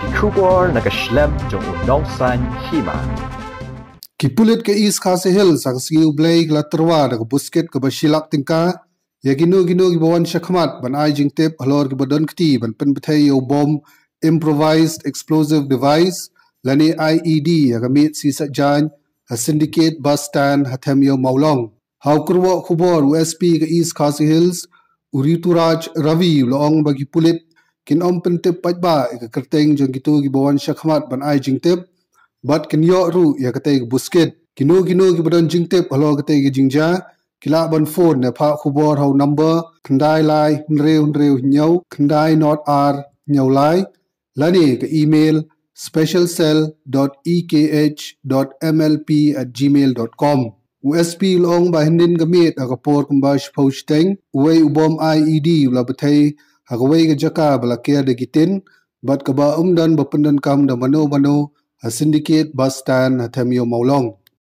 ki khubor na ka shlem jong u nong san hima ki pulit ke is kha se hel sang skiu blake la terwa da busket ka bashilak tingka ya ginu ginu gi bawan shakmat ban ai jing tep halor gi badon kti ban pen bthai yo bom improvised explosive device lani IED ya ga mit si sa jan a syndicate bus stand hathem yo maulong. How kurwa khubor USP ga East Khasi Hills Urituraj Ravi long bagi pulit kin om pen tep paj ba ka kerteng jong gitu gi bawan shakmat ban ai jing tep bat kin yo ru ya ka tei busket kinu kinu gi badon jing tep halo ka tei gi jingja kila ban phone ne pha khubor how number. Khandai lai nreu nreu nyau. Khandai not r nyau lai. Lani ka email specialcell.ekh.mlp@gmail.com USP long ba hindin gamit aga por kumbash posteng uwe ubom IED ula bathai aga wei ga jaka care de gitin bat ka ba umdan bapundan kam da mano mano a syndicate bus stand athamio maulong